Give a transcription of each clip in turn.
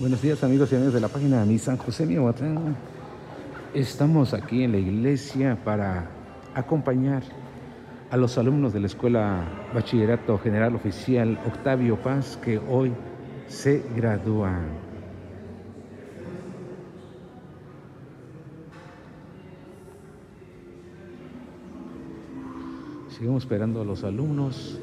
Buenos días amigos y amigos de la página Mi San José Miahuatlán. Estamos aquí en la iglesia para acompañar a los alumnos de la Escuela Bachillerato General Oficial Octavio Paz que hoy se gradúan. Seguimos esperando a los alumnos.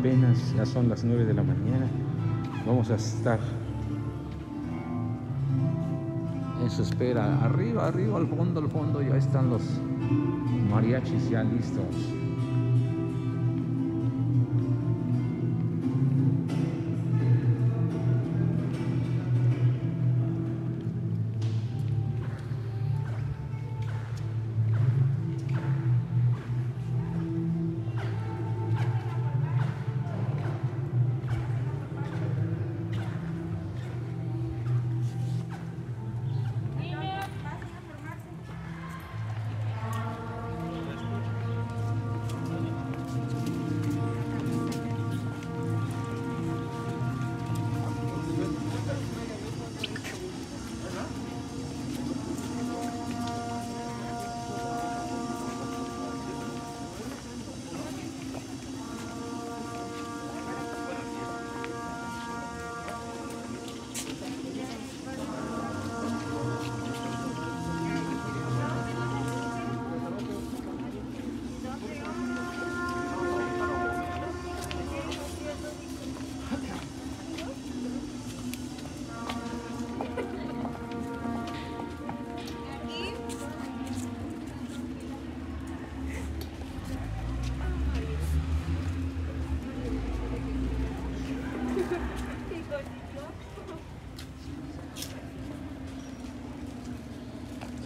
Apenas, ya son las 9 de la mañana. Vamos a estar en su espera. Arriba, arriba, al fondo, al fondo, ya están los mariachis ya listos.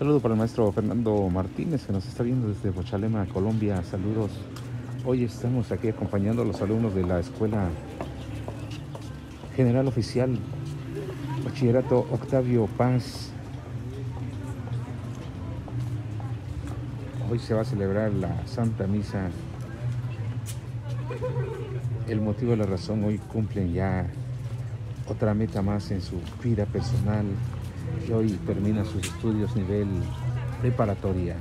Saludo para el maestro Fernando Martínez que nos está viendo desde Bochalema, Colombia. Saludos. Hoy estamos aquí acompañando a los alumnos de la Escuela General Oficial Bachillerato Octavio Paz. Hoy se va a celebrar la Santa Misa. El motivo de la razón, hoy cumplen ya otra meta más en su vida personal y hoy termina sus estudios nivel preparatoria.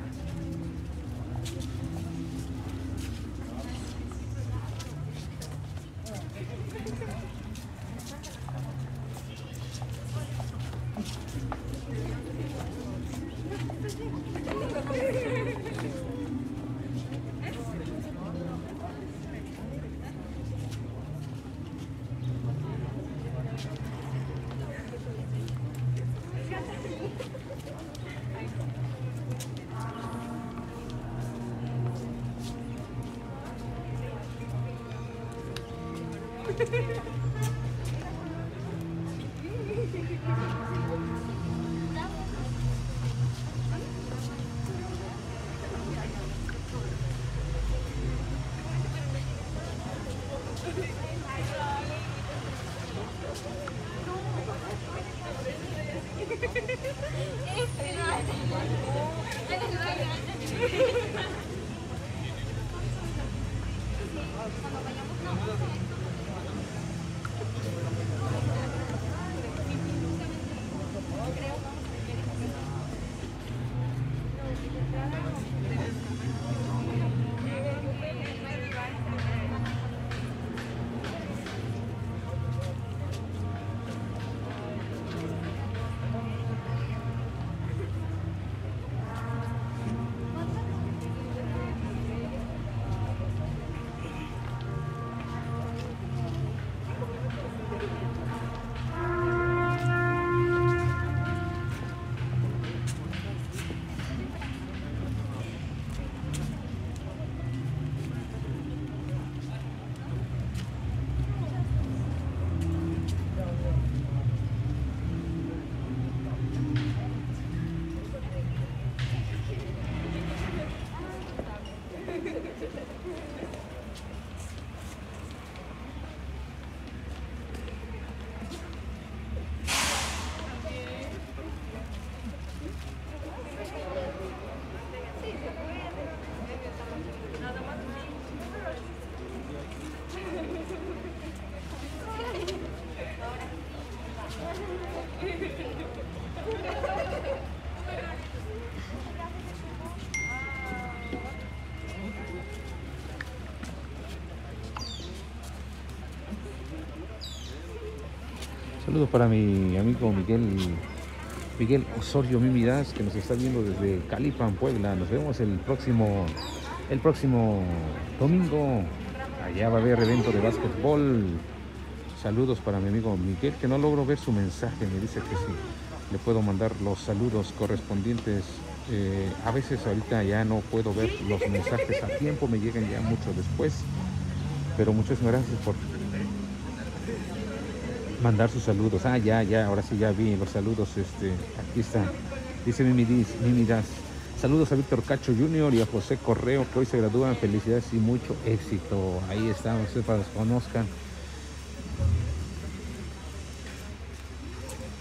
Saludos para mi amigo Miguel Miguel Osorio Mimidas, que nos está viendo desde Calipan, Puebla. Nos vemos el próximo, el próximo domingo. Allá va a haber evento de básquetbol. Saludos para mi amigo Miguel, que no logro ver su mensaje. Me dice que sí, le puedo mandar los saludos correspondientes. Eh, a veces ahorita ya no puedo ver los mensajes a tiempo, me llegan ya mucho después. Pero muchas gracias por mandar sus saludos. Ah, ya, ya, ahora sí ya vi los saludos. Este, aquí está. Dice Mimi, Mimi Das. Saludos a Víctor Cacho Jr. y a José Correo que hoy se gradúan. Felicidades y mucho éxito. Ahí estamos, para que los conozcan.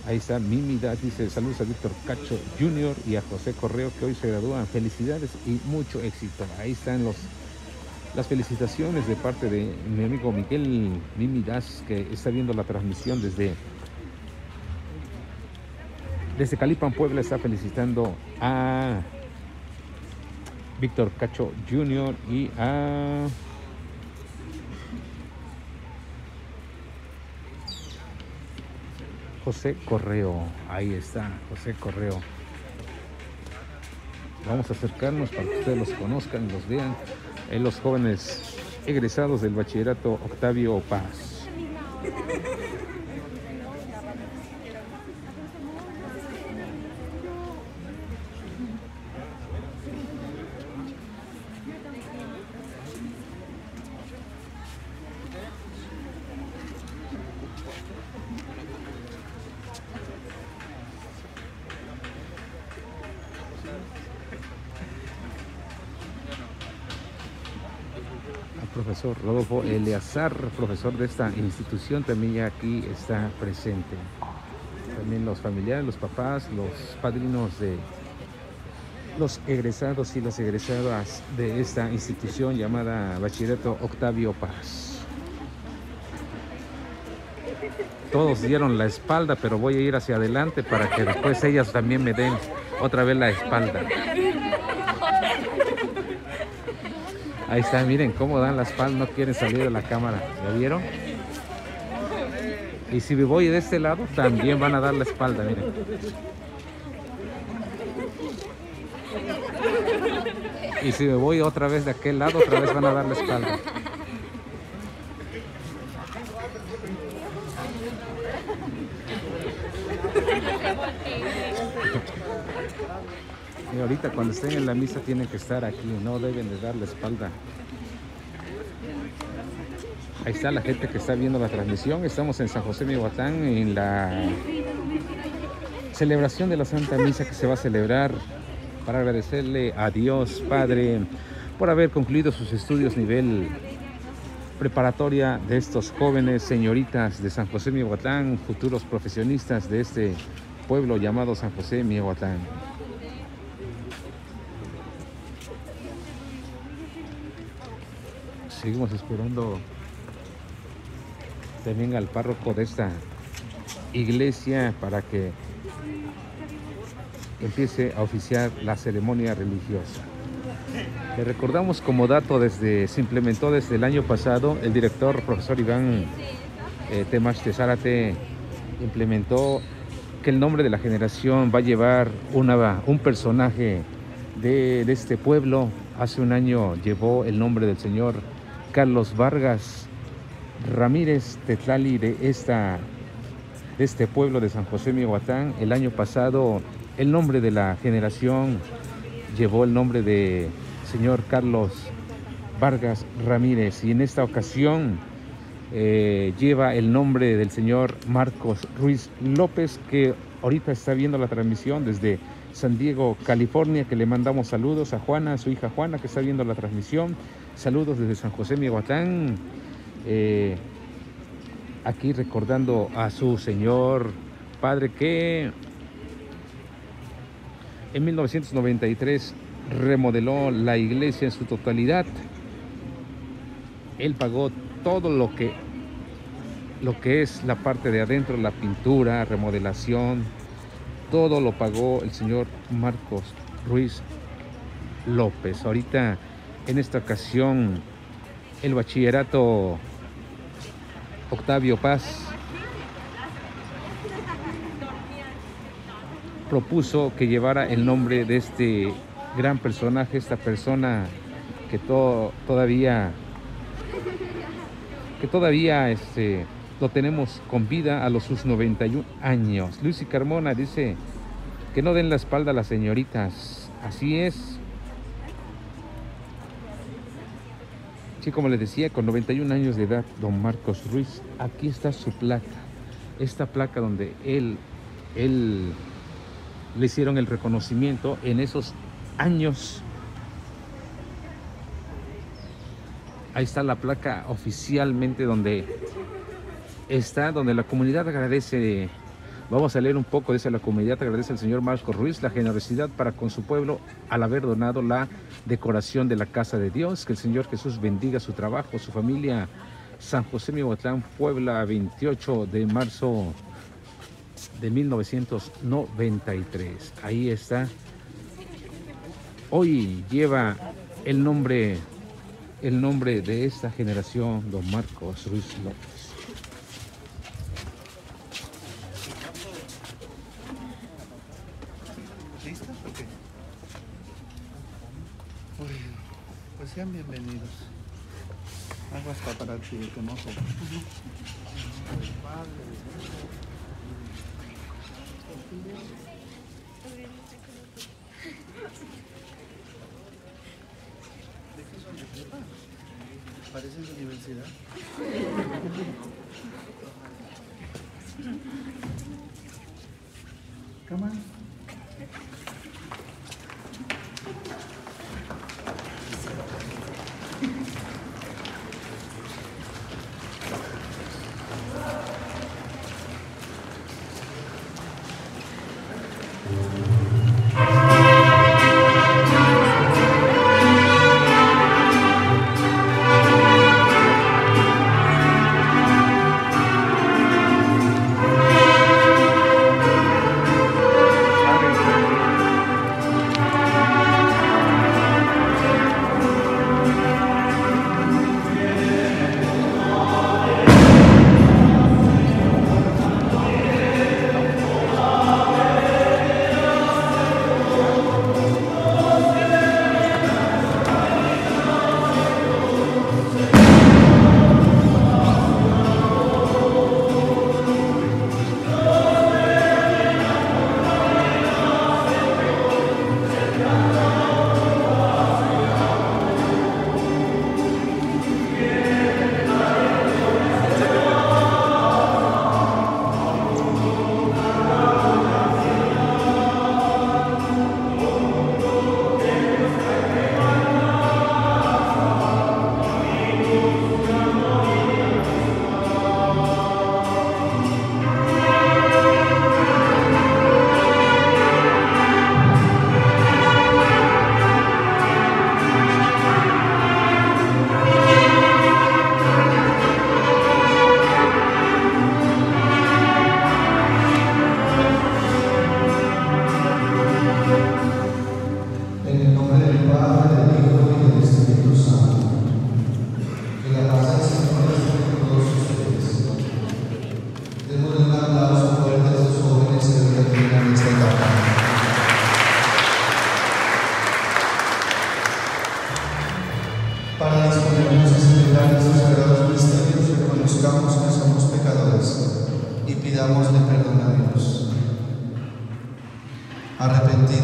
Ahí está Mimi Das, dice saludos a Víctor Cacho Jr. y a José Correo que hoy se gradúan. Felicidades y mucho éxito. Ahí están los las felicitaciones de parte de mi amigo Miguel Mimidas, que está viendo la transmisión desde, desde Calipan, Puebla, está felicitando a Víctor Cacho Jr. y a José Correo. Ahí está, José Correo. Vamos a acercarnos para que ustedes los conozcan, los vean en los jóvenes egresados del bachillerato Octavio Paz. Rodolfo Eleazar, profesor de esta institución, también aquí está presente. También los familiares, los papás, los padrinos de los egresados y las egresadas de esta institución llamada Bachillerato Octavio Paz. Todos dieron la espalda, pero voy a ir hacia adelante para que después ellas también me den otra vez la espalda. Ahí está, miren cómo dan la espalda, no quieren salir de la cámara. ¿Ya vieron? Y si me voy de este lado, también van a dar la espalda, miren. Y si me voy otra vez de aquel lado, otra vez van a dar la espalda. Y ahorita cuando estén en la misa tienen que estar aquí, no deben de dar la espalda. Ahí está la gente que está viendo la transmisión. Estamos en San José Mihuatán en la celebración de la Santa Misa que se va a celebrar para agradecerle a Dios Padre por haber concluido sus estudios nivel preparatoria de estos jóvenes señoritas de San José Mihuatán, futuros profesionistas de este pueblo llamado San José Mihuatán. Seguimos esperando también al párroco de esta iglesia para que empiece a oficiar la ceremonia religiosa. Le recordamos como dato desde se implementó desde el año pasado el director profesor Iván eh, Temas de implementó que el nombre de la generación va a llevar una, un personaje de este pueblo. Hace un año llevó el nombre del señor Carlos Vargas Ramírez Tetlali de, esta, de este pueblo de San José Mihuatán. El año pasado el nombre de la generación llevó el nombre de señor Carlos Vargas Ramírez y en esta ocasión eh, lleva el nombre del señor Marcos Ruiz López que ahorita está viendo la transmisión desde San Diego, California, que le mandamos saludos a Juana, a su hija Juana, que está viendo la transmisión. Saludos desde San José Miahuatán. Eh, aquí recordando a su señor padre que en 1993 remodeló la iglesia en su totalidad. Él pagó todo lo que lo que es la parte de adentro, la pintura, remodelación, todo lo pagó el señor Marcos Ruiz López. Ahorita, en esta ocasión, el bachillerato Octavio Paz propuso que llevara el nombre de este gran personaje, esta persona que todavía que todavía este, lo tenemos con vida a los sus 91 años. Luis y Carmona dice que no den la espalda a las señoritas. Así es. Sí, como les decía, con 91 años de edad, don Marcos Ruiz, aquí está su placa. Esta placa donde él, él le hicieron el reconocimiento en esos años Ahí está la placa oficialmente donde está, donde la comunidad agradece. Vamos a leer un poco, dice la comunidad agradece al señor Marcos Ruiz la generosidad para con su pueblo al haber donado la decoración de la casa de Dios. Que el Señor Jesús bendiga su trabajo, su familia. San José Mihuatlán, Puebla, 28 de marzo de 1993. Ahí está. Hoy lleva el nombre el nombre de esta generación, don Marcos Ruiz López. ¿Listos o qué? Bueno, pues sean bienvenidos. Hago que no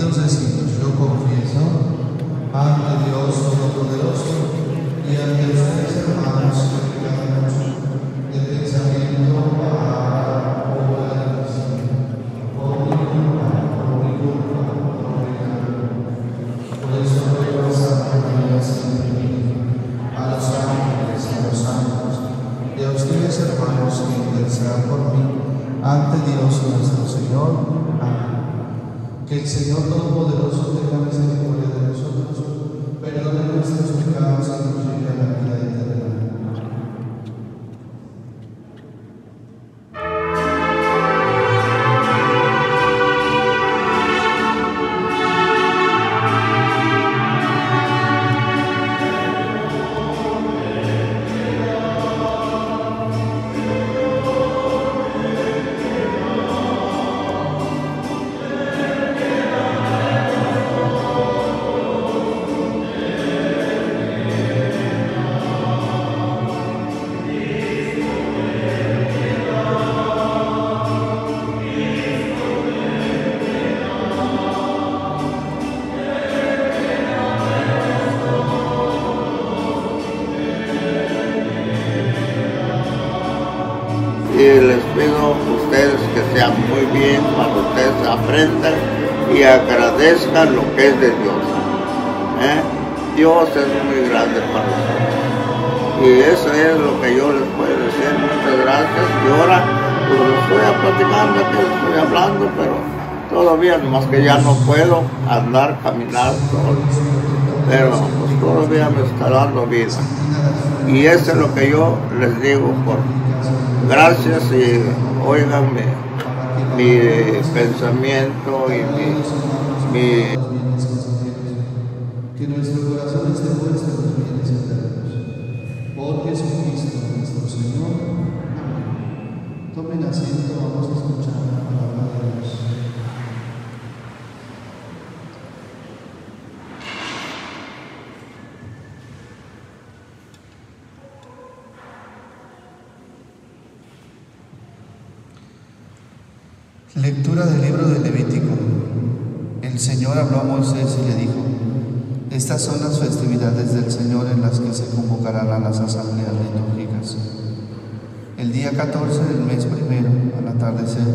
Deus assim. Ustedes que sean muy bien, que ustedes aprendan y agradezcan lo que es de Dios. ¿eh? Dios es muy grande para nosotros. Y eso es lo que yo les puedo decir. Muchas gracias. Y ahora pues estoy platicando, que estoy hablando, pero todavía más que ya no puedo andar, caminar solo. Pero pues todavía me está dando vida. Y eso es lo que yo les digo por gracias y oigan mi, mi pensamiento y mi Y le dijo, estas son las festividades del Señor en las que se convocarán a las asambleas litúrgicas. El día 14 del mes primero, al atardecer,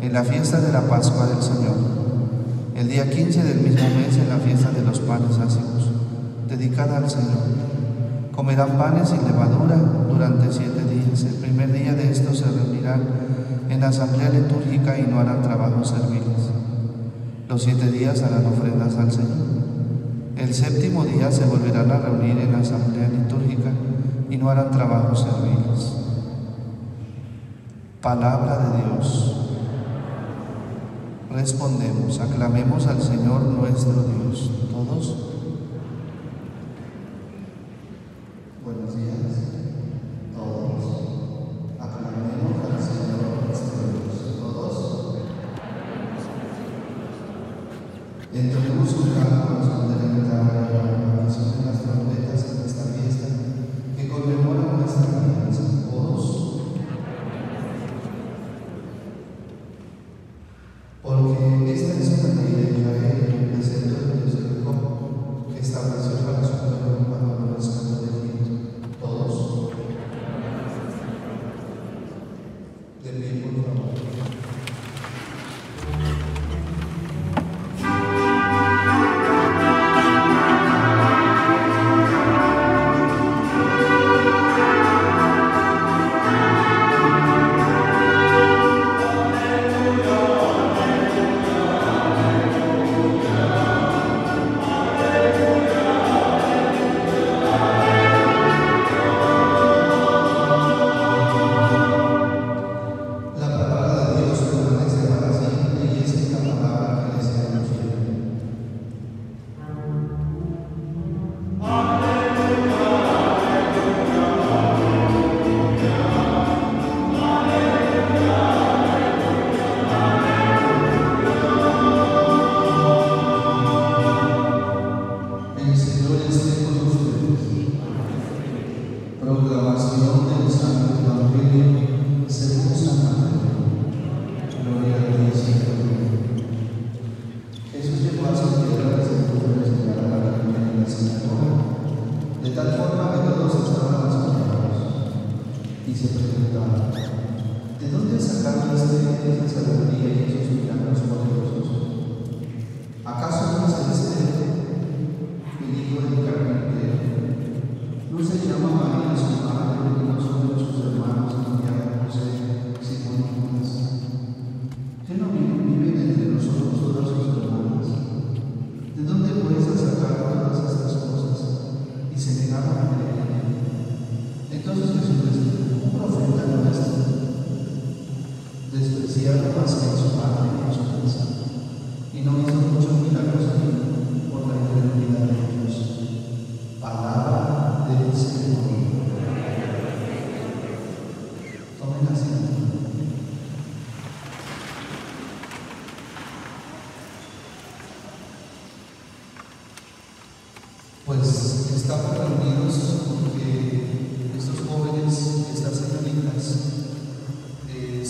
en la fiesta de la Pascua del Señor. El día 15 del mismo mes, en la fiesta de los panes ácimos, dedicada al Señor. Comerán panes sin levadura durante siete días. El primer día de estos se reunirán en la asamblea litúrgica y no harán trabajos serviles. Los siete días harán ofrendas al Señor. El séptimo día se volverán a reunir en la asamblea litúrgica y no harán trabajos serviles. Palabra de Dios. Respondemos, aclamemos al Señor nuestro Dios. ¿Todos?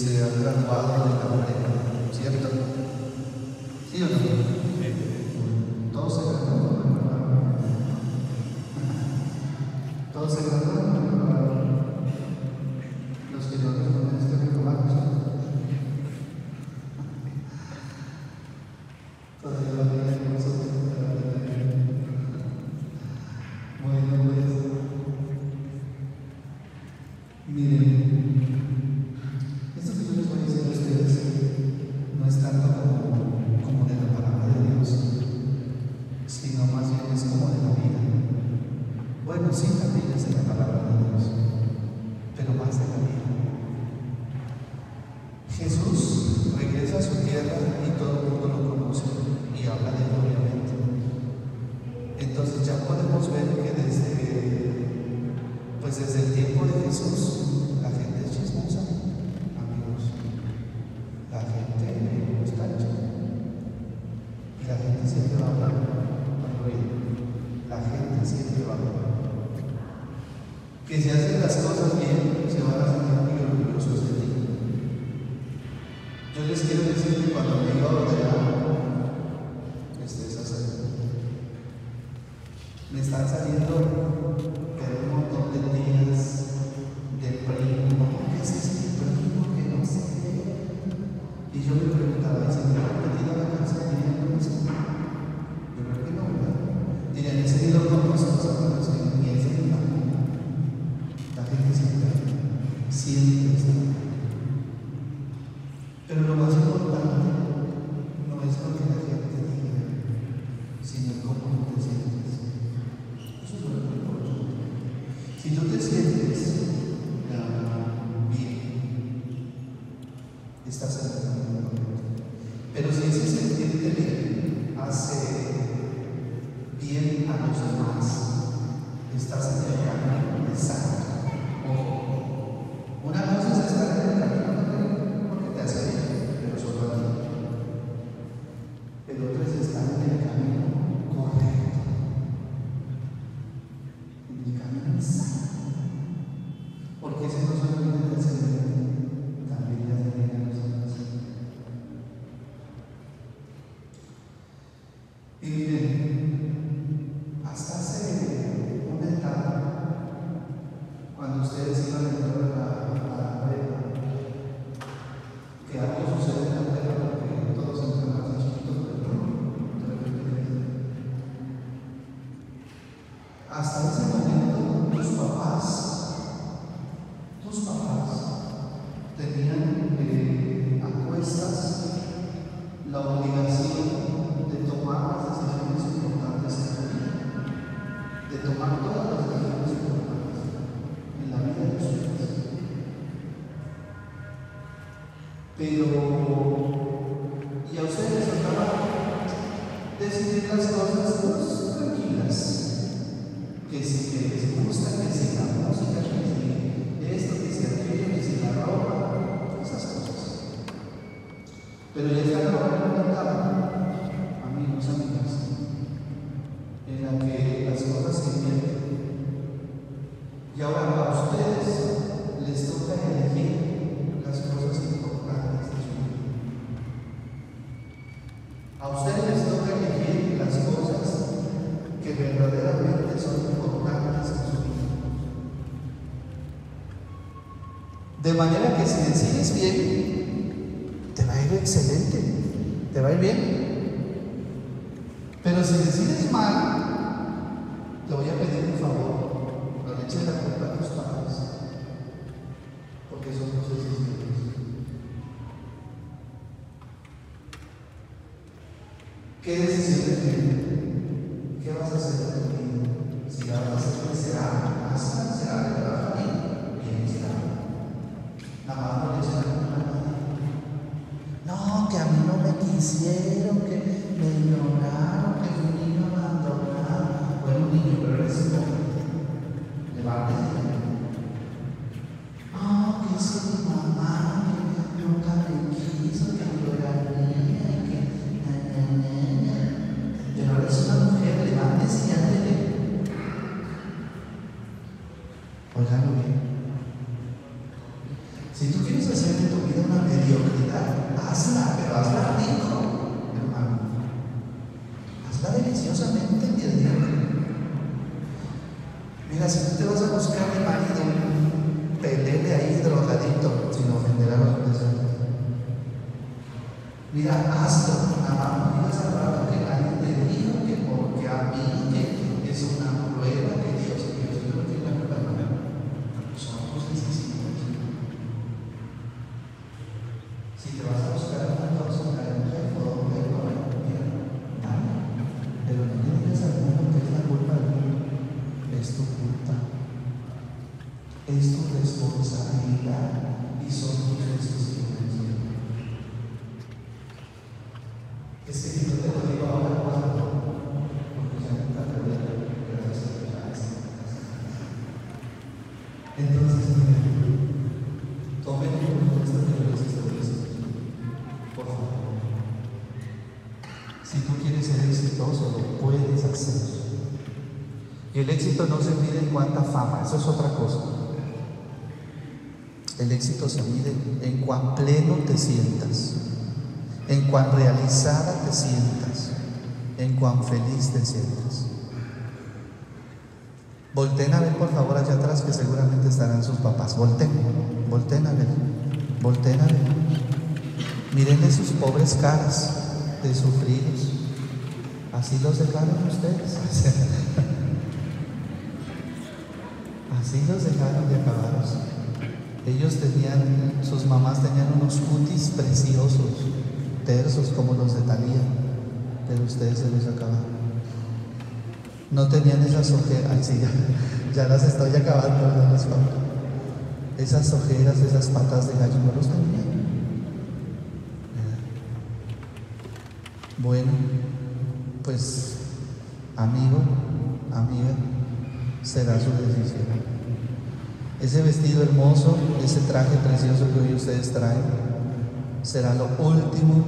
Se han graduado de la carrera, ¿cierto? ¿Sí o no? Todos se graduaron. Todos se graduaron. Pero, y a ustedes les tocaba decidir las cosas pues, tranquilas, que si les gusta, que si la música, que si esto, que si aquello, que si la ropa, esas cosas. Pero ya está presidencia. Es bien pues éxito no se mide en cuánta fama, eso es otra cosa. El éxito se mide en cuán pleno te sientas, en cuán realizada te sientas, en cuán feliz te sientas. Volten a ver por favor allá atrás que seguramente estarán sus papás. Volten, volten a ver, volten a ver. Miren sus pobres caras de sufridos. Así los dejaron ustedes. Así los dejaron de acabaros. Ellos tenían, sus mamás tenían unos cutis preciosos, tersos como los de Talía, pero ustedes se los acabaron. No tenían esas ojeras, sí, ya, las estoy acabando, ¿verdad? Esas ojeras, esas patas de gallo no los tenían. Bueno, pues amigo, amiga, será su decisión. Ese vestido hermoso, ese traje precioso que hoy ustedes traen, será lo último,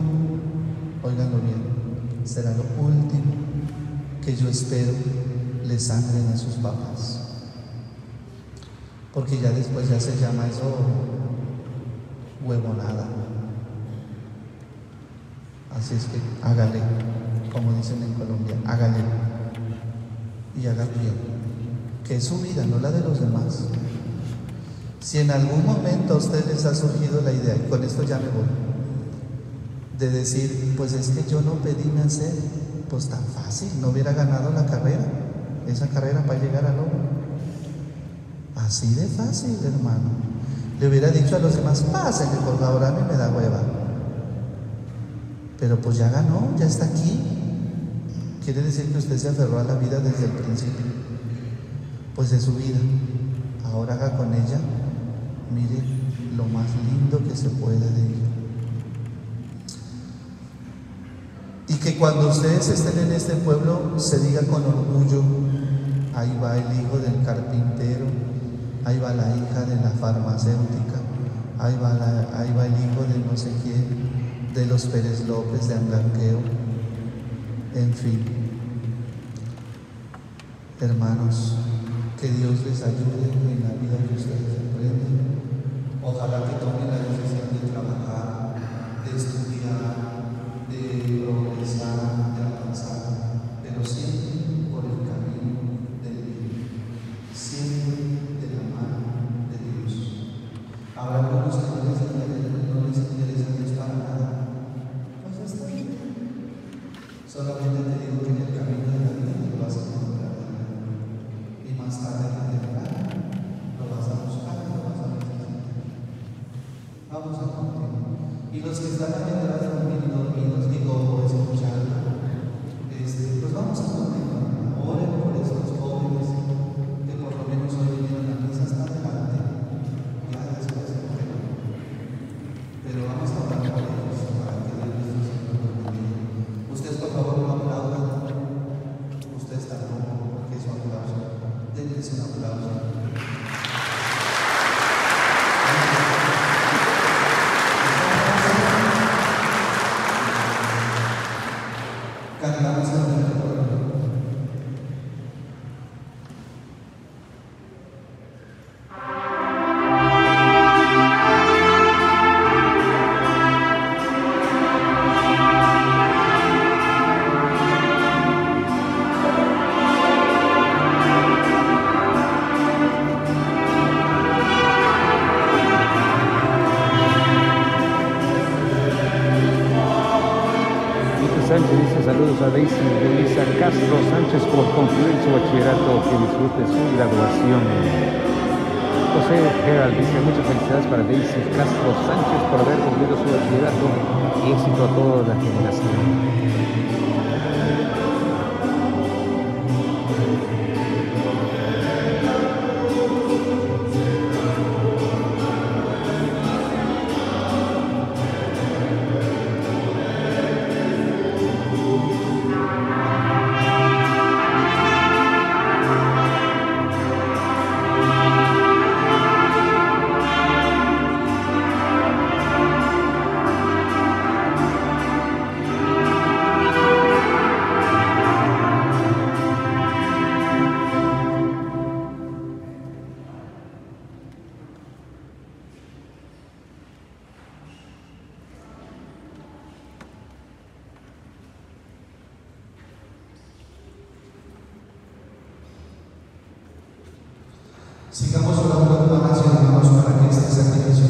oiganlo bien, será lo último que yo espero le sangren a sus papás. Porque ya después ya se llama eso huevonada. Así es que hágale, como dicen en Colombia, hágale y haga bien, que es su vida, no la de los demás. Si en algún momento a ustedes les ha surgido la idea, y con esto ya me voy, de decir, pues es que yo no pedí nacer, pues tan fácil, no hubiera ganado la carrera, esa carrera para llegar al lobo. Así de fácil, hermano. Le hubiera dicho a los demás, pásenle por favor, a mí me da hueva. Pero pues ya ganó, ya está aquí. Quiere decir que usted se aferró a la vida desde el principio. Pues de su vida. Ahora haga con ella mire lo más lindo que se puede de ella. Y que cuando ustedes estén en este pueblo se diga con orgullo, ahí va el hijo del carpintero, ahí va la hija de la farmacéutica, ahí va, el hijo de no sé quién, de los Pérez López de Anblanqueo, en fin. Hermanos, que Dios les ayude en la vida que ustedes emprenden. Ojalá que tomen la Sigamos orando, hermanas y hermanos, para que este sacrificio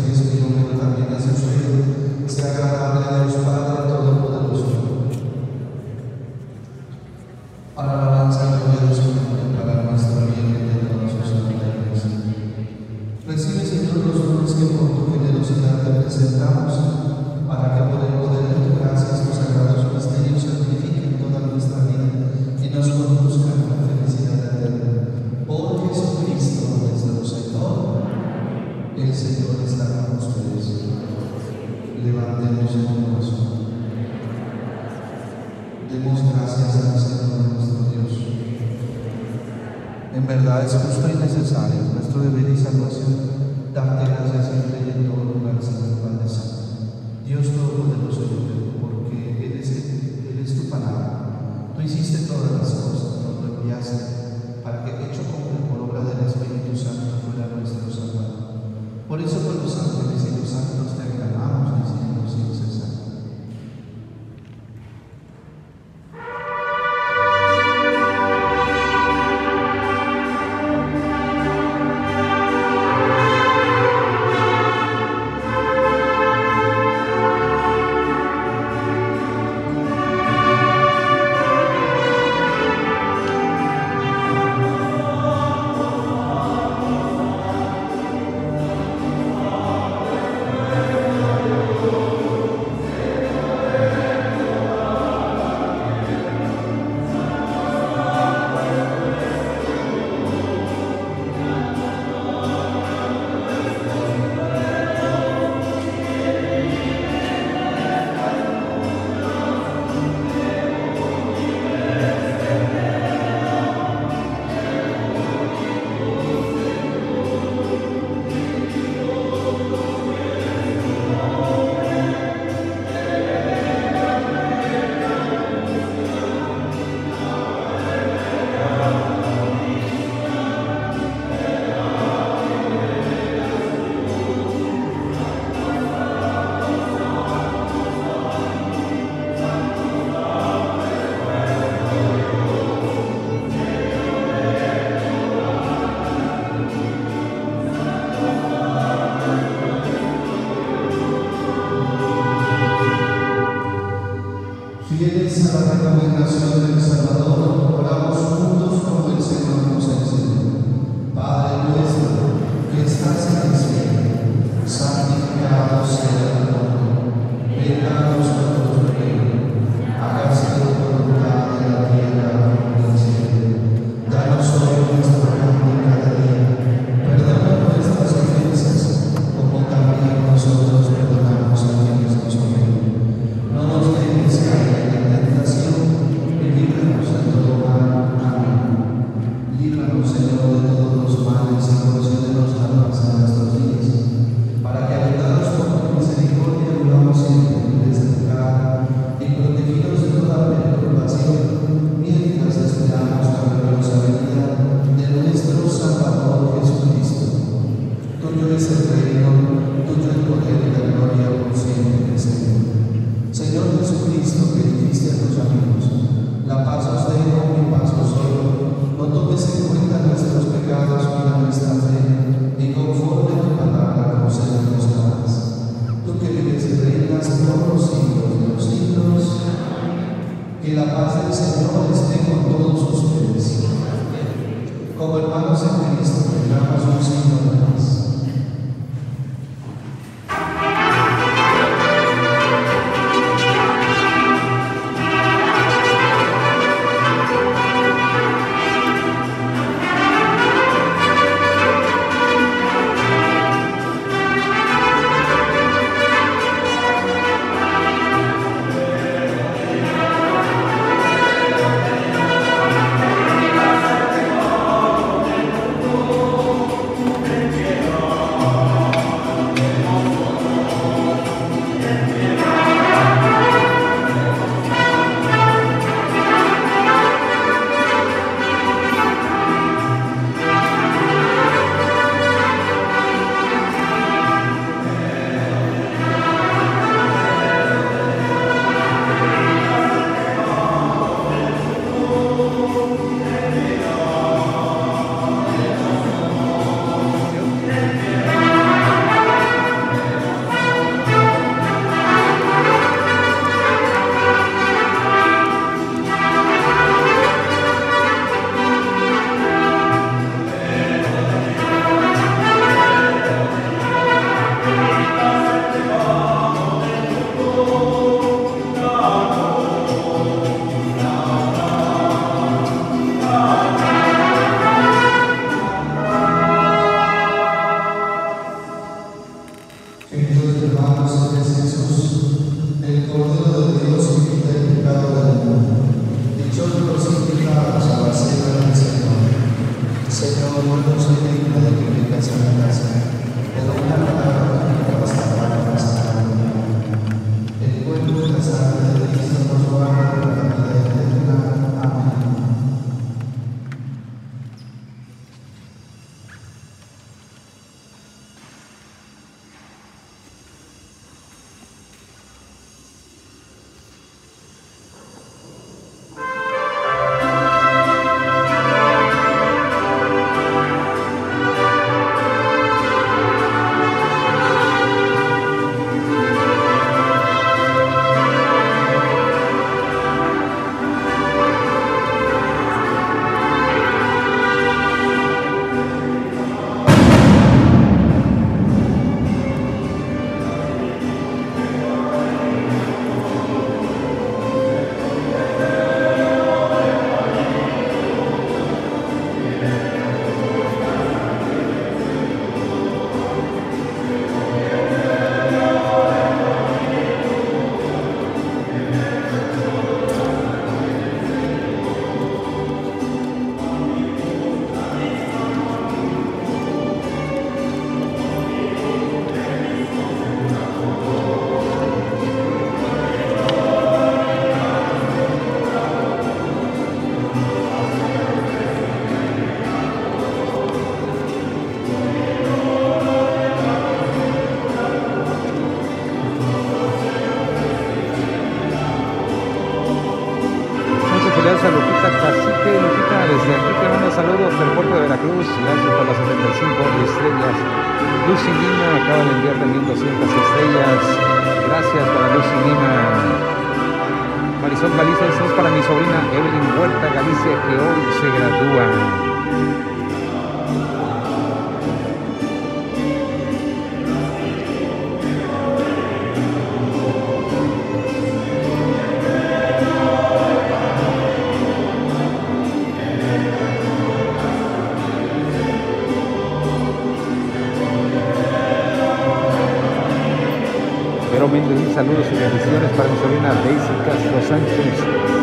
Pero Méndez, saludos y bendiciones para mi sobrina Daisy Castro Sánchez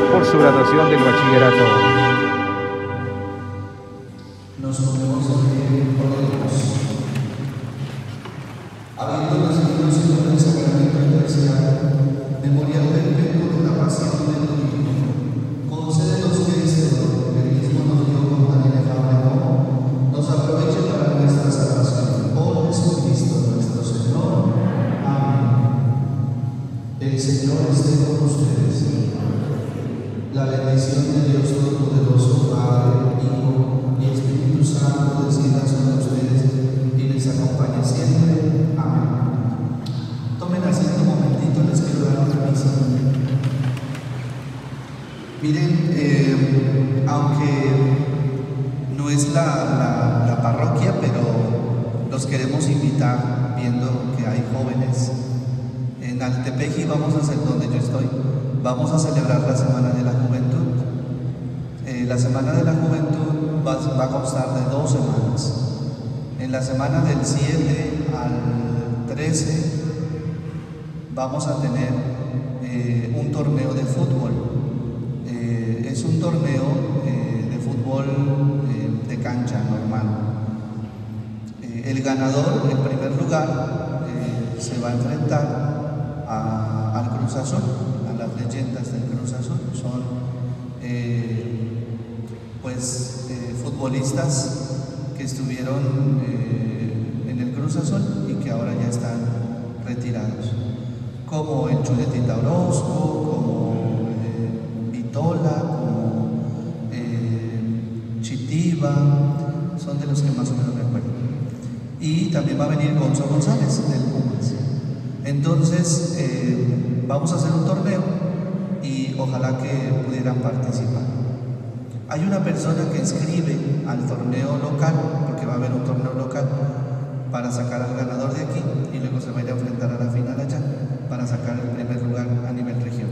por su graduación del bachillerato. Del 7 al 13 vamos a tener eh, un torneo de fútbol. Eh, es un torneo eh, de fútbol de cancha normal. El ganador, en primer lugar, se va a enfrentar al Cruz Azul, a las leyendas del Cruz Azul. Son pues futbolistas que estuvieron Cruz y que ahora ya están retirados, como el Chuletita Orozco, como eh, Vitola, como eh, Chitiba, son de los que más o menos me acuerdo. Y también va a venir Gonzo González del Pumas. Entonces, eh, vamos a hacer un torneo y ojalá que pudieran participar. Hay una persona que inscribe al torneo local, porque va a haber un torneo local, para sacar al ganador de aquí y luego se va a a enfrentar a la final allá para sacar el primer lugar a nivel región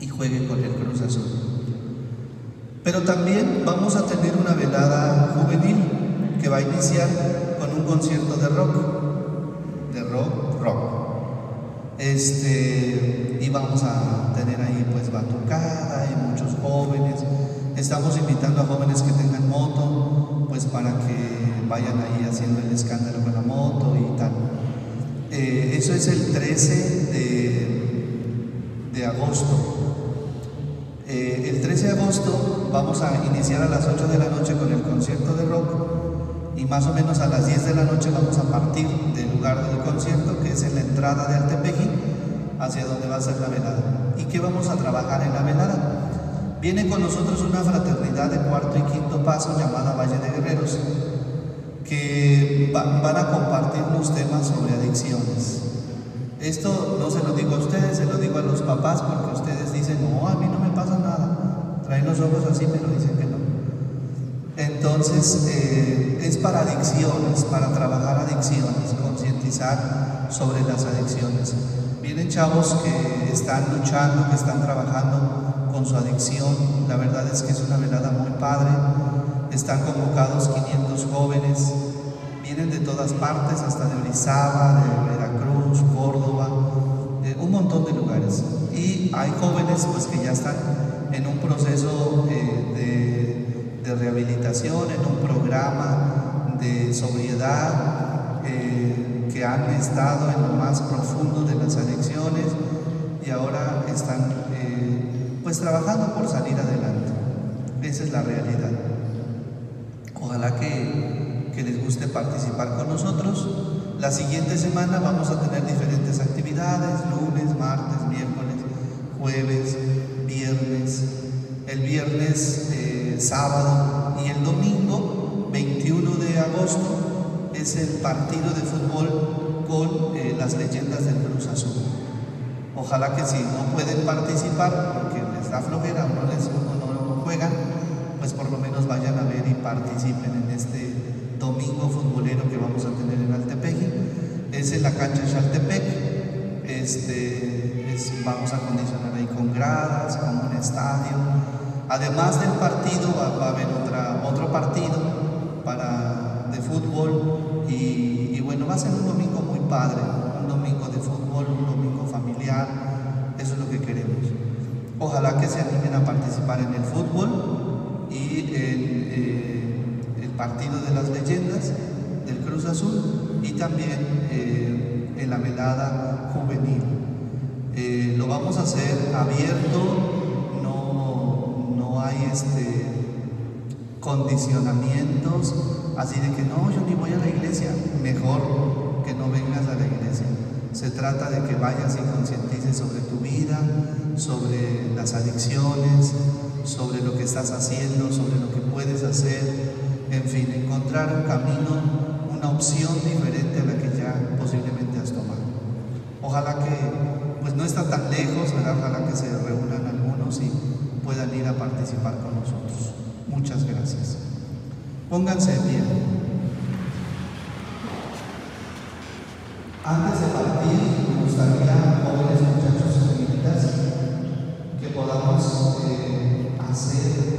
y juegue con el Cruz Azul. Pero también vamos a tener una velada juvenil que va a iniciar con un concierto de rock, de rock, rock. Este, y vamos a tener ahí pues batucada y muchos jóvenes. Estamos invitando a jóvenes que tengan moto pues para que vayan ahí haciendo el escándalo con la moto y tal. Eh, eso es el 13 de, de agosto. Eh, el 13 de agosto vamos a iniciar a las 8 de la noche con el concierto de rock y más o menos a las 10 de la noche vamos a partir del lugar del concierto que es en la entrada de Altepeji hacia donde va a ser la velada. ¿Y qué vamos a trabajar en la velada? Viene con nosotros una fraternidad de cuarto y quinto paso llamada Valle de Guerreros, que van a compartirnos temas sobre adicciones. Esto no se lo digo a ustedes, se lo digo a los papás porque ustedes dicen, no, a mí no me pasa nada. Traen los ojos así, pero dicen que no. Entonces, eh, es para adicciones, para trabajar adicciones, concientizar sobre las adicciones. Vienen chavos que están luchando, que están trabajando con su adicción. La verdad es que es una velada muy padre. Están convocados 500 jóvenes, vienen de todas partes, hasta de Orizaba, de Veracruz, Córdoba, de un montón de lugares. Y hay jóvenes pues, que ya están en un proceso eh, de, rehabilitación, en un programa de sobriedad, eh, que han estado en lo más profundo de las adicciones y ahora están pues trabajando por salir adelante. Esa es la realidad. Que, les guste participar con nosotros. La siguiente semana vamos a tener diferentes actividades, lunes, martes, miércoles, jueves, viernes, el viernes, eh, sábado y el domingo, 21 de agosto, es el partido de fútbol con eh, las leyendas del Cruz Azul. Ojalá que si no pueden participar, porque da flojera o no, les, no juegan, por lo menos vayan a ver y participen en este domingo futbolero que vamos a tener en Altepeji. Es en la cancha Chaltepec. Este, vamos a condicionar ahí con gradas, con un estadio. Además del partido va, a haber otra, otro partido para, de fútbol y, y bueno, va a ser un domingo muy padre, un domingo de fútbol, un domingo familiar, eso es lo que queremos. Ojalá que se animen a participar en el fútbol partido de las leyendas del Cruz Azul y también eh, en la velada juvenil. Eh, lo vamos a hacer abierto, no, no hay este, condicionamientos, así de que no, yo ni voy a la iglesia, mejor que no vengas a la iglesia. Se trata de que vayas y concientices sobre tu vida, sobre las adicciones, sobre lo que estás haciendo, sobre lo que puedes hacer, en fin, encontrar un camino, una opción diferente a la que ya posiblemente has tomado. Ojalá que, pues no está tan lejos, ojalá que se reúnan algunos y puedan ir a participar con nosotros. Muchas gracias. Pónganse bien. Antes de partir, me gustaría, jóvenes muchachos y que podamos eh, hacer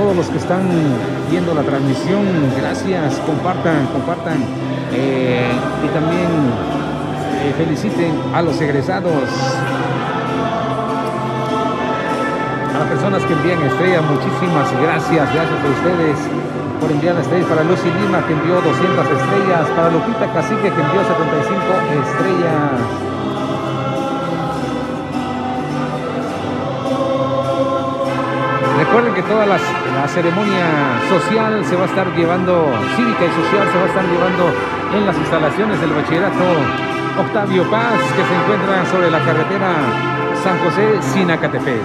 todos los que están viendo la transmisión, gracias, compartan, compartan eh, y también eh, feliciten a los egresados, a las personas que envían estrellas, muchísimas gracias, gracias a ustedes por enviar estrellas, para Lucy Lima que envió 200 estrellas, para Lupita Cacique que envió 75 estrellas. Recuerden que toda la ceremonia social se va a estar llevando, cívica y social se va a estar llevando en las instalaciones del bachillerato Octavio Paz, que se encuentra sobre la carretera San José Sinacatepec.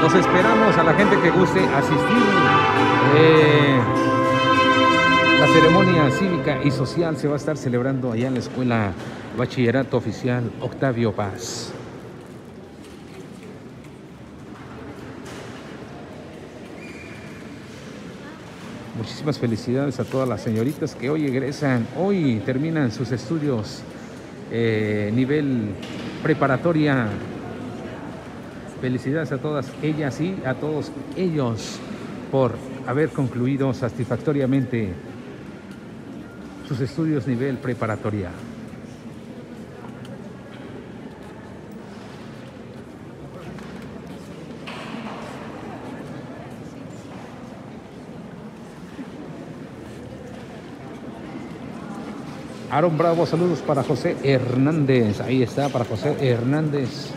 Los esperamos a la gente que guste asistir. Eh, la ceremonia cívica y social se va a estar celebrando allá en la escuela Bachillerato Oficial Octavio Paz. Muchísimas felicidades a todas las señoritas que hoy egresan, hoy terminan sus estudios eh, nivel preparatoria. Felicidades a todas ellas y a todos ellos por haber concluido satisfactoriamente sus estudios nivel preparatoria. Aaron Bravo, saludos para José Hernández. Ahí está, para José Hernández.